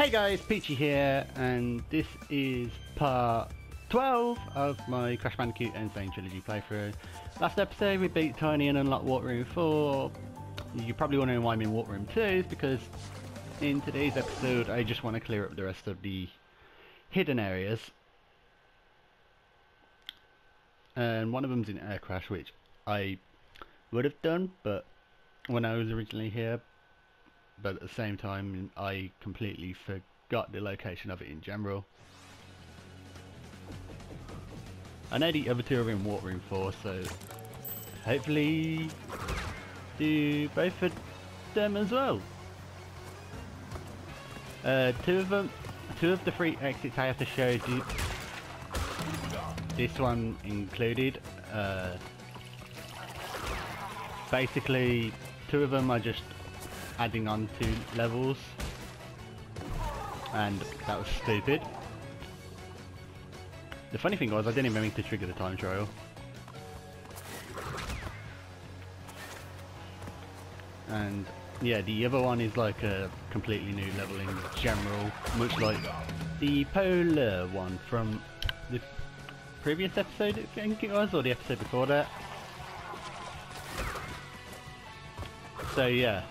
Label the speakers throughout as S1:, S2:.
S1: Hey guys, Peachy here, and this is part 12 of my Crash Bandicoot N. Sane Trilogy playthrough. Last episode we beat Tiny and unlocked Warp Room 4. You're probably wondering why I'm in Warp Room 2, is because in today's episode I just want to clear up the rest of the hidden areas. And one of them's in Air Crash, which I would have done, but when I was originally here, but at the same time I completely forgot the location of it in general. I know the other two are in Warp Room 4, so hopefully do both of them as well. Uh, two of them, two of the three exits I have to show you, this one included. Uh, basically, two of them are just adding on to levels and that was stupid. The funny thing was I didn't even mean to trigger the time trial. And yeah, the other one is like a completely new level in general, much like the polar one from the previous episode I think it was, or the episode before that. So yeah,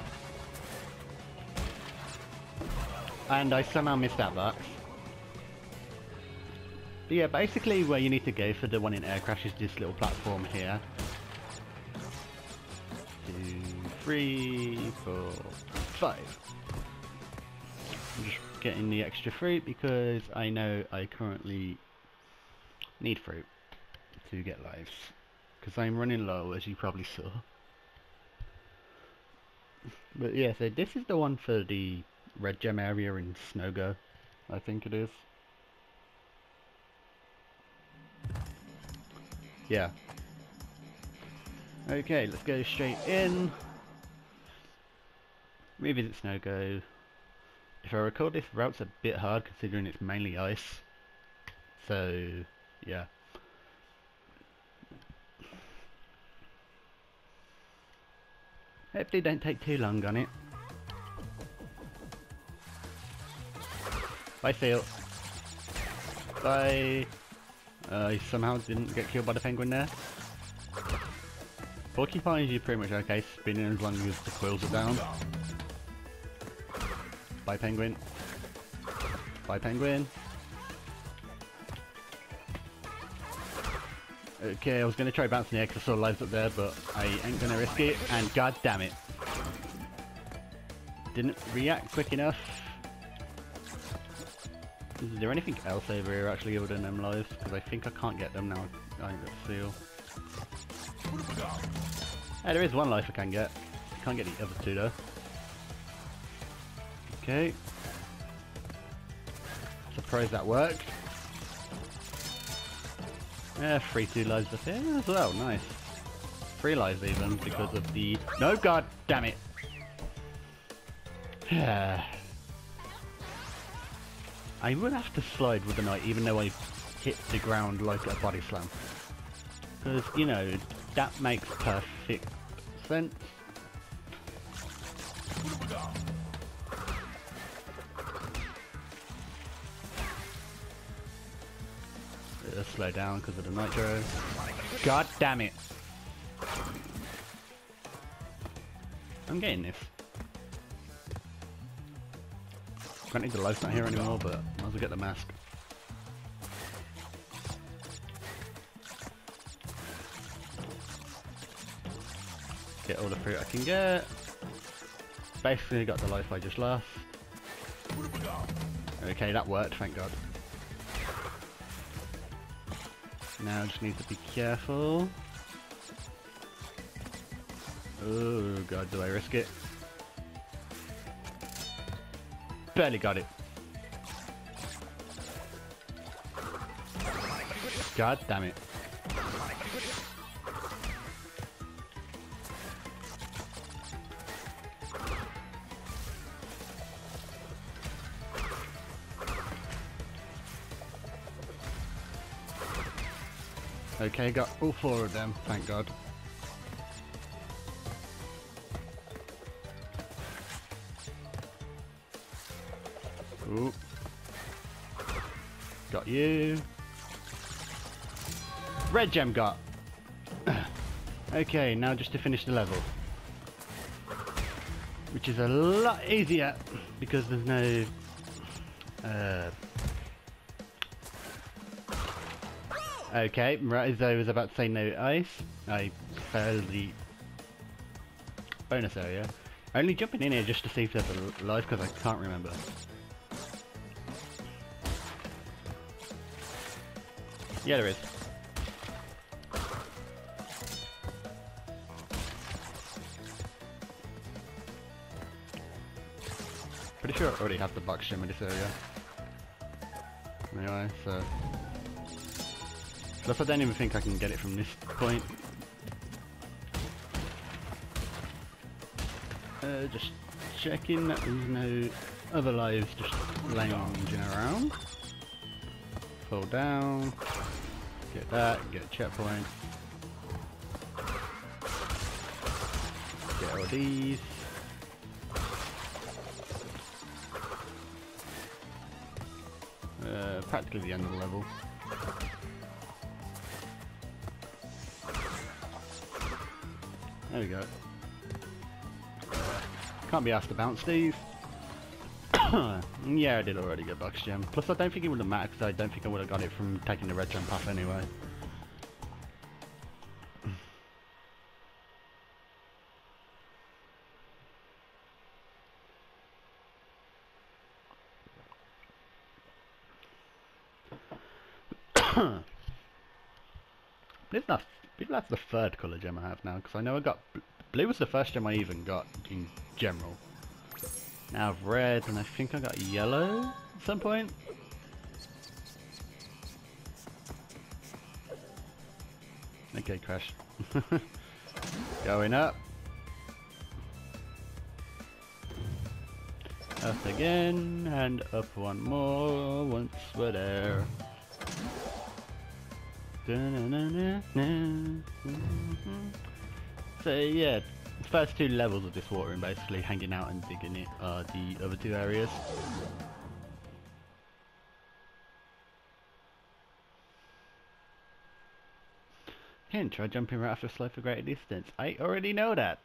S1: and I somehow missed that box. But yeah, basically where you need to go for the one in Air Crash is this little platform here. Two, three, four, five. I'm just getting the extra fruit because I know I currently need fruit to get lives. Because I'm running low as you probably saw. But yeah, so this is the one for the red gem area in Snow Go, I think it is. Yeah. Okay, let's go straight in. Revisit Snow Go. If I recall, this route's a bit hard considering it's mainly ice. So, yeah. Hopefully don't take too long on it. Bye, Seal. Bye. Uh, he somehow didn't get killed by the penguin there. Porcupines you're pretty much okay, spinning as long as the quills are down. Bye, penguin. Bye, penguin. Okay, I was going to try bouncing the because I saw lives up there, but I ain't going to risk it, and god damn it. Didn't react quick enough. Is there anything else over here actually other than them lives? Because I think I can't get them now. I got seal. Hey, there is one life I can get. Can't get the other two though. Okay. Surprised that worked. Yeah, free two lives up here as well. Nice. Three lives even because of the. No, god damn it. I would have to slide with the knight even though I hit the ground like a body slam. Because, you know, that makes perfect sense. Let's slow down because of the nitro. God damn it! I'm getting this. Don't need the lights not here anymore, but might as well get the mask. Get all the fruit I can get. Basically got the life I just lost. Okay, that worked, thank god. Now I just need to be careful. Oh god, do I risk it? Barely got it. God damn it. Okay, got all four of them, thank god. Red gem got. okay, now just to finish the level. Which is a lot easier because there's no... Uh, okay, right as I was about to say no ice, I failed the bonus area. Only jumping in here just to see if there's a life because I can't remember. Yeah, there is. Sure I already have the box gem in this area. Anyway, so... Plus I don't even think I can get it from this point. Uh, just checking that there's no other lives just lounging around. Fall down. Get that, get a checkpoint. Get all these. Practically the end of the level. There we go. Can't be asked to bounce these. yeah, I did already get Box Gem. Plus, I don't think it would have mattered because I don't think I would have got it from taking the red gem off anyway. That's the third colour gem I have now because I know I got blue was the first gem I even got in general. Now I've red, and I think I got yellow at some point. Okay, crash. Going up. Up again, and up one more once we're there. So yeah, the first two levels of this water and basically hanging out and digging it are the other two areas. Can try jumping right off a slope for greater distance. I already know that.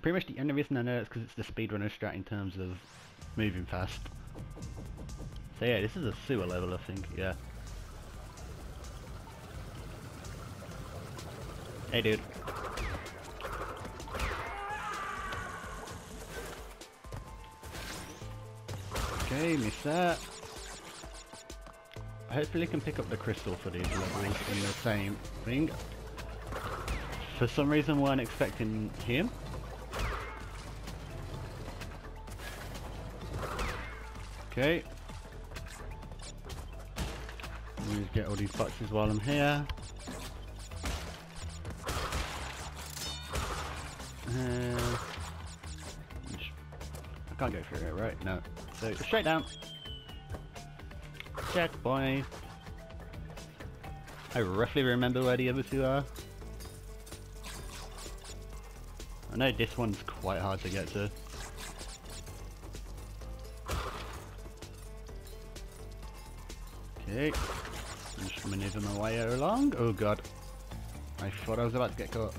S1: Pretty much the only reason I know it's because it's the speedrunner strat in terms of moving fast. So yeah, this is a sewer level I think, yeah. Hey, dude. Okay, miss that. Hopefully can pick up the crystal for these levels in the same thing. For some reason weren't expecting him. Okay. Let get all these boxes while I'm here. Uh, I can't go through it, right? No. So, straight down. Checkpoint. I roughly remember where the other two are. I know this one's quite hard to get to. Okay. Maneuver my way along. Oh god. I thought I was about to get caught.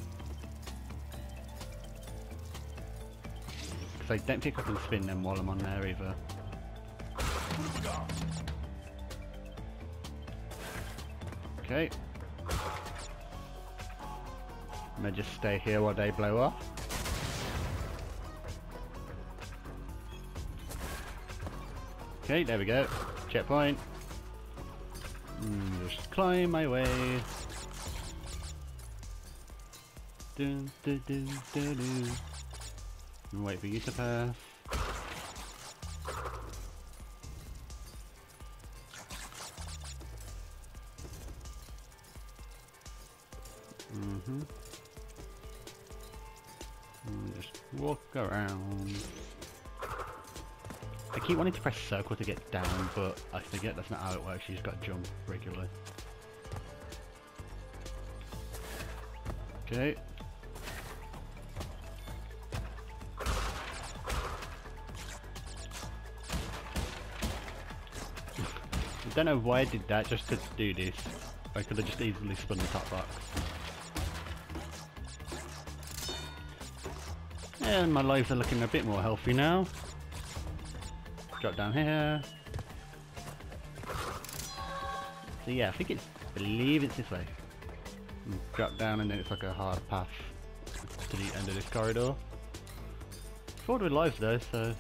S1: Because I don't think I can spin them while I'm on there either. Okay. I'm gonna just stay here while they blow off. Okay, there we go. Checkpoint. Just climb my way. Wait for you to pass. to press circle to get down, but I forget that's not how it works. You just got to jump regularly. Okay. I don't know why I did that, just to do this. I could have just easily spun the top box. And my lives are looking a bit more healthy now. Drop down here. So yeah, I think it's, I believe it's this way. Drop down and then it's like a hard path to the end of this corridor. Forward with lives though, so...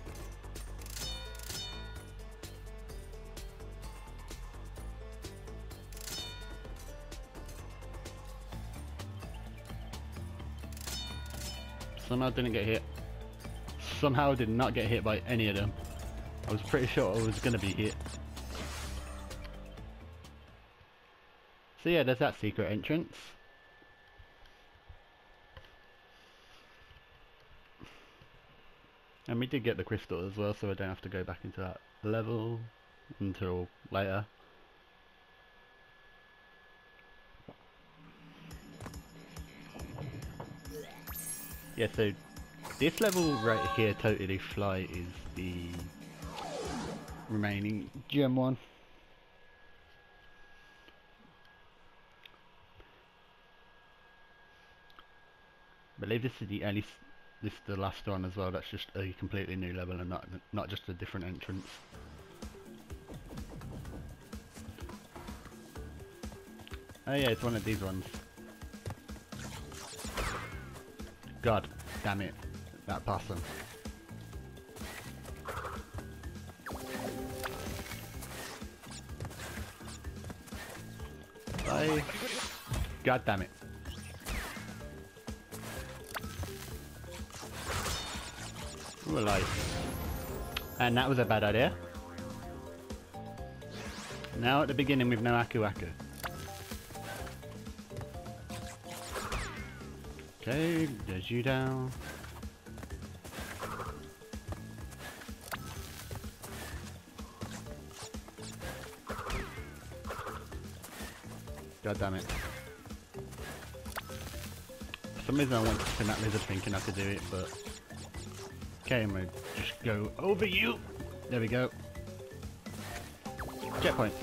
S1: Somehow didn't get hit. Somehow did not get hit by any of them. I was pretty sure I was gonna be hit. So yeah, there's that secret entrance. And we did get the crystal as well, so I don't have to go back into that level until later. Yeah, so this level right here, Totally Fly, is the remaining gem one. I believe this is the only, this is the last one as well. That's just a completely new level and not not just a different entrance. Oh yeah, it's one of these ones. God damn it, that possum. God damn it. Ooh, alive. And that was a bad idea. Now at the beginning we've no Aku Aku. Okay, there's you down. God damn it. For some reason I went to that lizard thinking I could do it, but... Okay, I'm gonna just go over you! There we go. Checkpoint.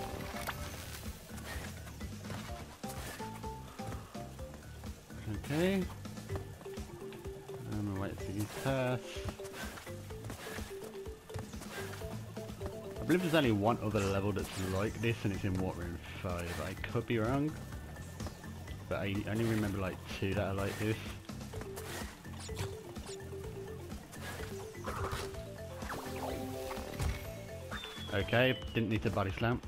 S1: Okay. I'm gonna wait for you to pass. I believe there's only one other level that's like this and it's in Water 5. I could be wrong. But I only remember like two that are like this. Okay, didn't need to body slam.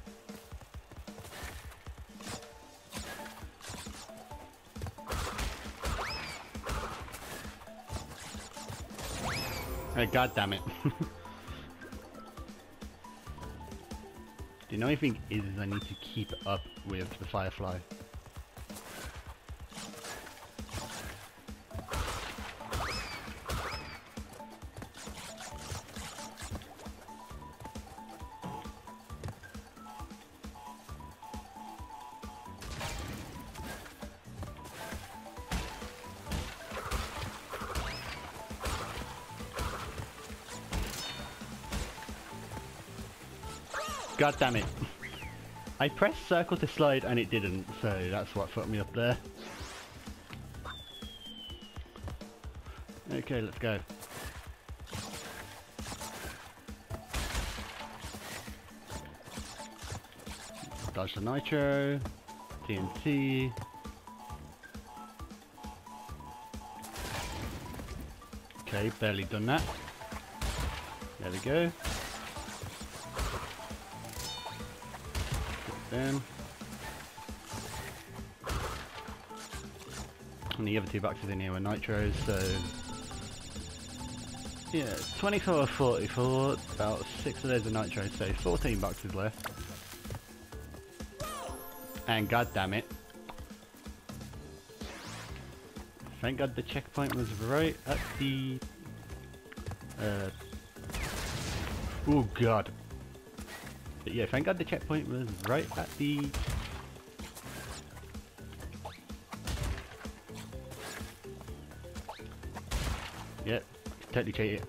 S1: Oh, God damn it. Do you thing anything is I need to keep up with the Firefly? God damn it. I pressed circle to slide and it didn't, so that's what fucked me up there. Okay, let's go. Dodge the nitro, TNT. Okay, barely done that. There we go. And the other two boxes in here were nitros, so yeah, 24 44, about 6 of those are nitros, so 14 boxes left. And god damn it. Thank god the checkpoint was right at the... Uh, oh god. But yeah, thank god the checkpoint was right at the... Yeah, totally cheat it.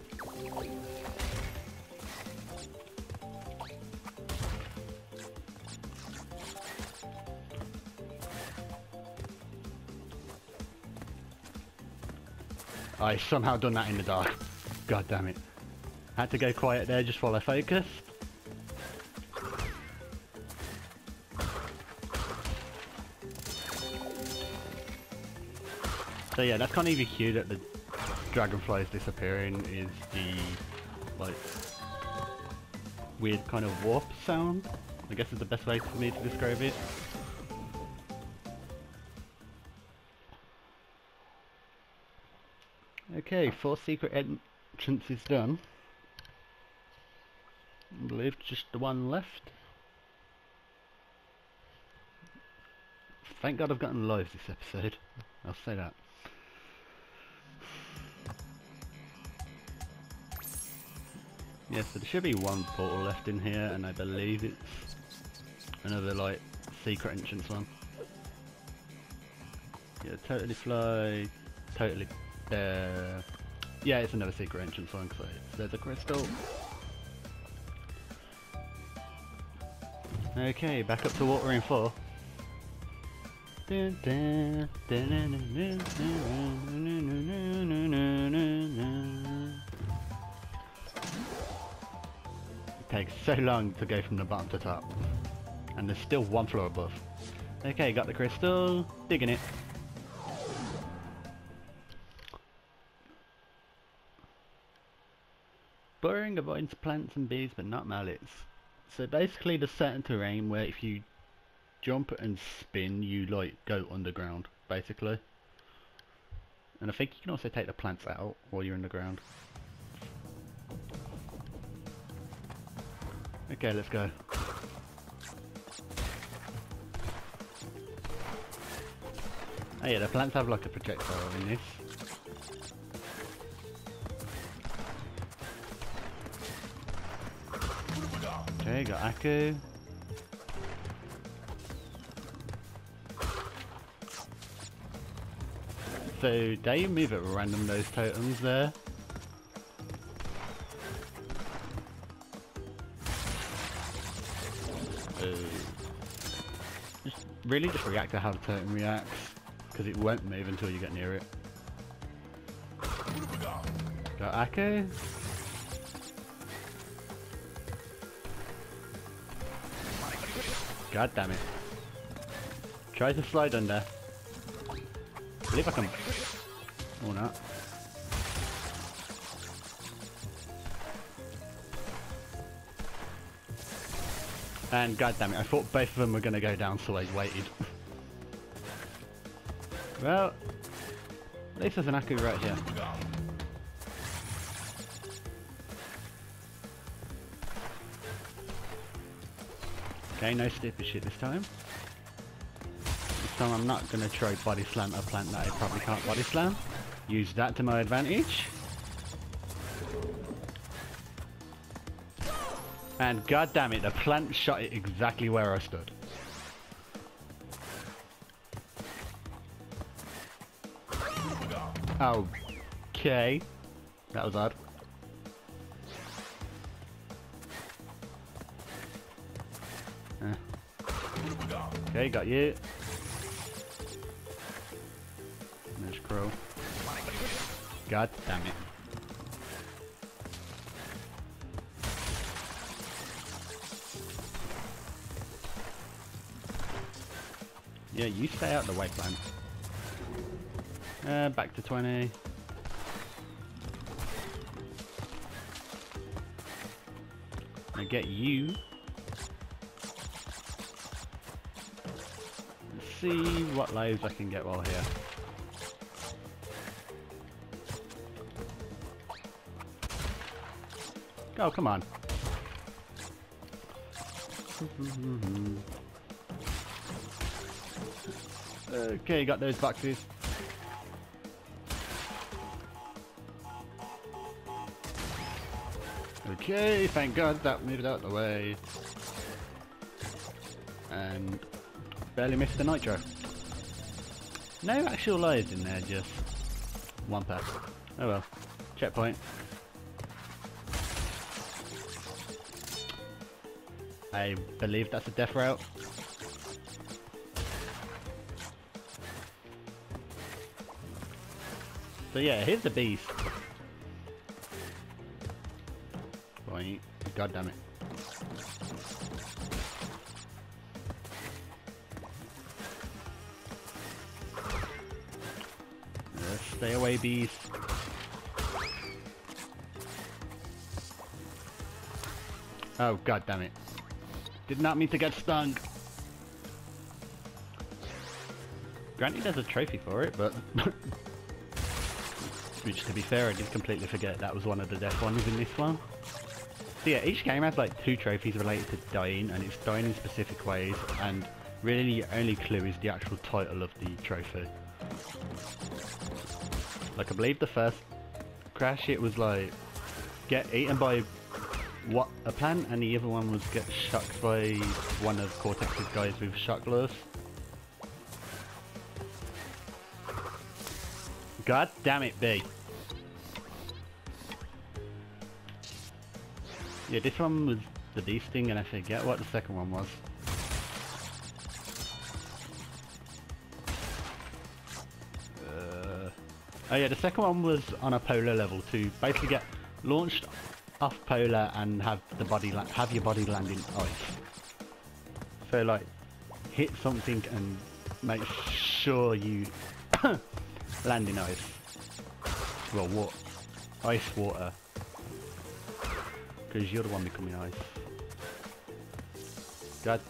S1: I somehow done that in the dark. God damn it. Had to go quiet there just while I focused. So yeah, that's kind of cue that the dragonfly is disappearing is the like weird kind of warp sound. I guess is the best way for me to describe it. Okay, four secret entrances done. I believe just the one left. Thank God I've gotten lives this episode. I'll say that. Yeah, so there should be one portal left in here, and I believe it's another, like, secret entrance one. Yeah, totally fly, totally uh, yeah, it's another secret entrance one because there's a crystal. Okay, back up to water in 4. It takes so long to go from the bottom to top. And there's still one floor above. Okay, got the crystal, digging it. Burrowing avoids plants and bees but not mallets. So basically there's certain terrain where if you jump and spin you like go underground basically. And I think you can also take the plants out while you're underground. Okay, let's go. Oh yeah, the plants have like a projectile in this. Okay, got Aku. So, they move at random, those totems there. Really just react to how the totem reacts, because it won't move until you get near it. Got Aku. God damn it. Try to slide under. I believe I can... Oh, or not. And god damn it, I thought both of them were going to go down so I waited. well, at least there's an Aku right here. Okay, no stupid shit this time. This time I'm not going to try body slam a plant that I probably can't body slam. Use that to my advantage. And god damn it, the plant shot it exactly where I stood. Oh, Okay. That was odd. Uh. Okay, got you. There's Crow. God damn it. Yeah, you stay out the way, plan. Uh, back to 20. I get you see what lives I can get while here. Oh, come on. okay, got those boxes. Okay, thank god that moved out of the way. And Barely missed the nitro. No actual lives in there, just one pass. Oh well. Checkpoint. I believe that's a death route. So yeah, here's the beast. Right, god damn it. Uh, stay away, beast. Oh god damn it. Did not mean to get stung. Granted there's a trophy for it, but... Which to be fair, I did completely forget that was one of the death ones in this one. So yeah, each game has like two trophies related to dying, and it's dying in specific ways, and really the only clue is the actual title of the trophy. Like I believe the first crash it was like get eaten by what a plant and the other one was get shocked by one of Cortex's guys with shock gloves. God damn it, B. Yeah, this one was the beast thing and I forget what the second one was. Uh, oh yeah, the second one was on a polar level to basically get launched off polar and have the body have your body land in ice. So like hit something and make sure you land in ice. Well, what? Ice water. Because you're the one becoming ice. God.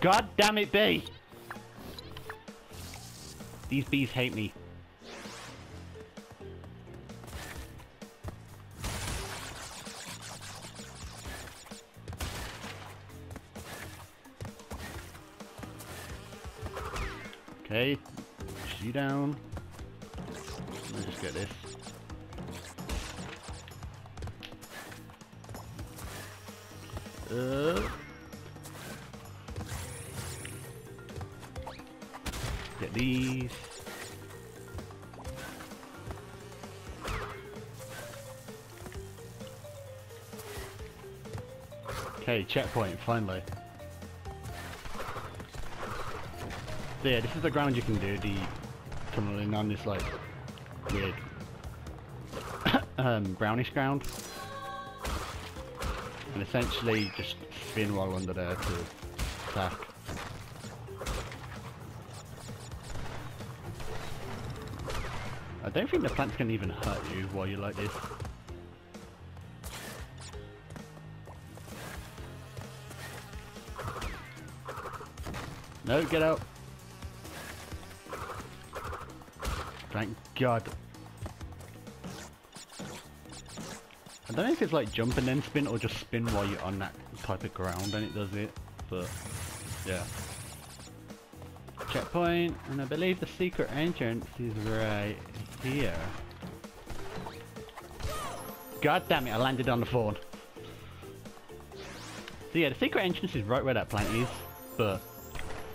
S1: God damn it, bee! These bees hate me. You down. Let just get this. Uh. Get these. Okay, checkpoint, finally. So yeah, this is the ground you can do the tunneling on this like weird um, brownish ground. And essentially just spin while under there to attack. I don't think the plants can even hurt you while you're like this. No, get out. Thank God. I don't know if it's like jump and then spin or just spin while you're on that type of ground and it does it, but yeah. Checkpoint, and I believe the secret entrance is right here. God damn it, I landed on the phone. So yeah, the secret entrance is right where that plant is, but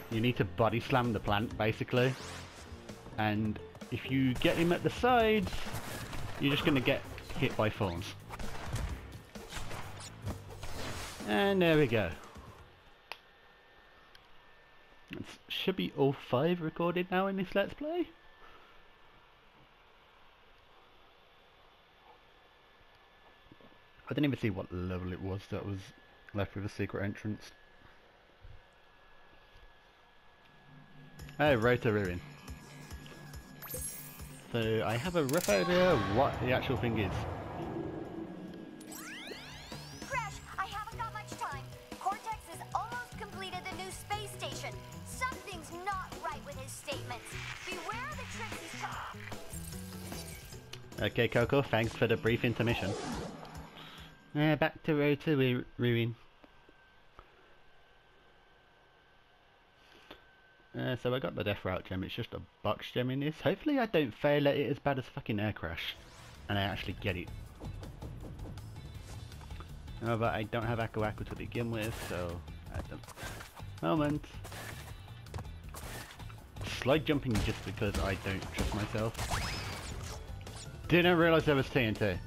S1: you need to body slam the plant basically. And if you get him at the sides, you're just going to get hit by thorns. And there we go. It should be all five recorded now in this Let's Play. I didn't even see what level it was that was left with a secret entrance. Oh, Road to Ruin. So I have a rough idea what the actual thing is.
S2: Crash, I haven't got much time. Cortex has almost completed the new space station. Something's not right with his statements. Beware the tricks he's.
S1: Okay, Coco, thanks for the brief intermission. Uh, back to Road to Ru- Ruin. Uh, so I got the Death Route gem, it's just a box gem in this. Hopefully I don't fail at it as bad as fucking Air Crash. And I actually get it. But I don't have Aku Aku to begin with, so at the moment. Slide jumping just because I don't trust myself. Didn't realise there was TNT.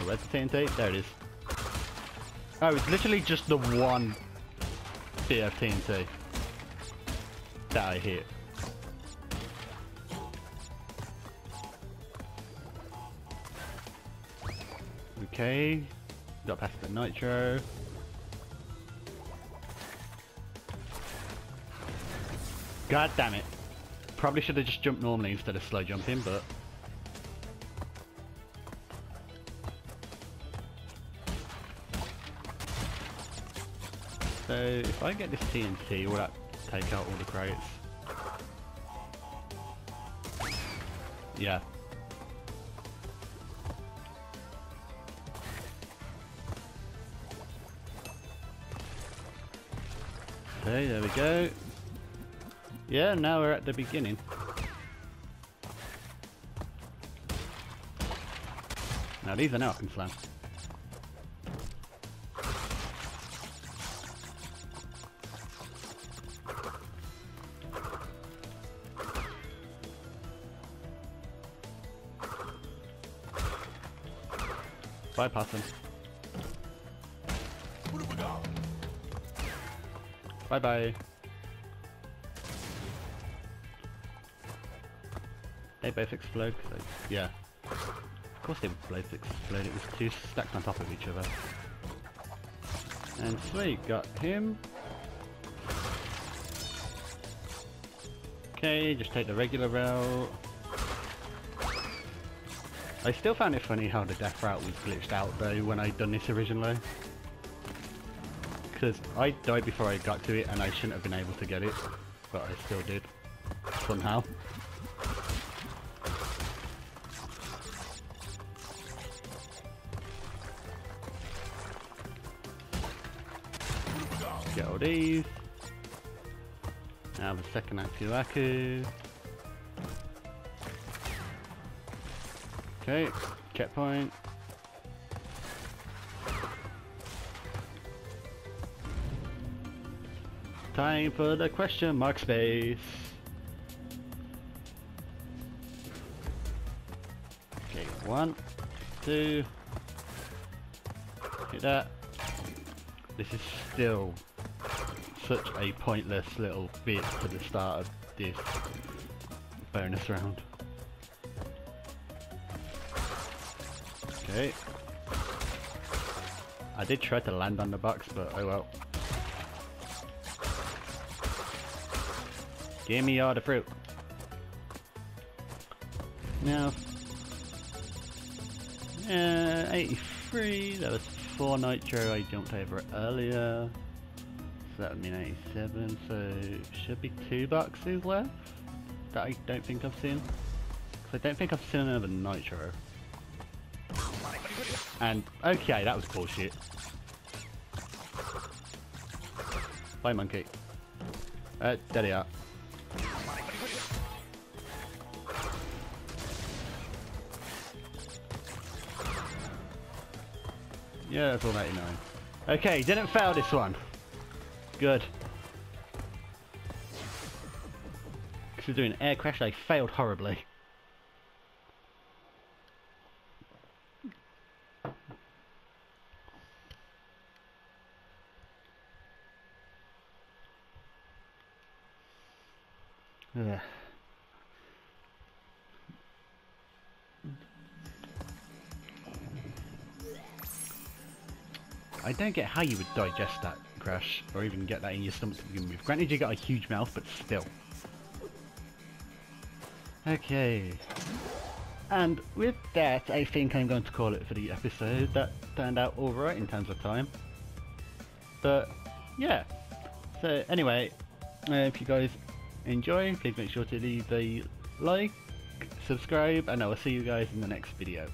S1: So where's the TNT? There it is. Oh, it's literally just the one bit of TNT that I hit. Okay, got past the nitro. God damn it. Probably should have just jumped normally instead of slow jumping, but... So, if I get this TNT, will that take out all the crates? Yeah. Okay, there we go. Yeah, now we're at the beginning. Now these are now I can slam. Bypass them. Bye bye. They both explode. So, yeah. Of course they both explode. It was two stacked on top of each other. And sweet, got him. Okay, just take the regular route. I still found it funny how the death route was glitched out though when I'd done this originally. Because I died before I got to it and I shouldn't have been able to get it, but I still did. Somehow. Get all these. Now the second Aku Aku. Okay, checkpoint. Time for the question mark space. Okay, one, two. Hit that. This is still such a pointless little bit to the start of this bonus round. Okay. I did try to land on the box, but oh well. Give me all the fruit. Now, uh, 83, that was 4 nitro I jumped over earlier. So that would mean 87, so should be 2 boxes left that I don't think I've seen. Because I don't think I've seen another nitro. And, okay, that was bullshit. Bye, monkey. Uh, there they are. Yeah, that's all 99. Okay, didn't fail this one. Good. Because we're doing air crash, I failed horribly. Don't get how you would digest that crash, or even get that in your stomach to begin with. Granted, you got a huge mouth, but still. Okay. And with that, I think I'm going to call it for the episode. That turned out alright in terms of time. But, yeah. So, anyway, uh, if you guys enjoy, please make sure to leave a like, subscribe, and I will see you guys in the next video.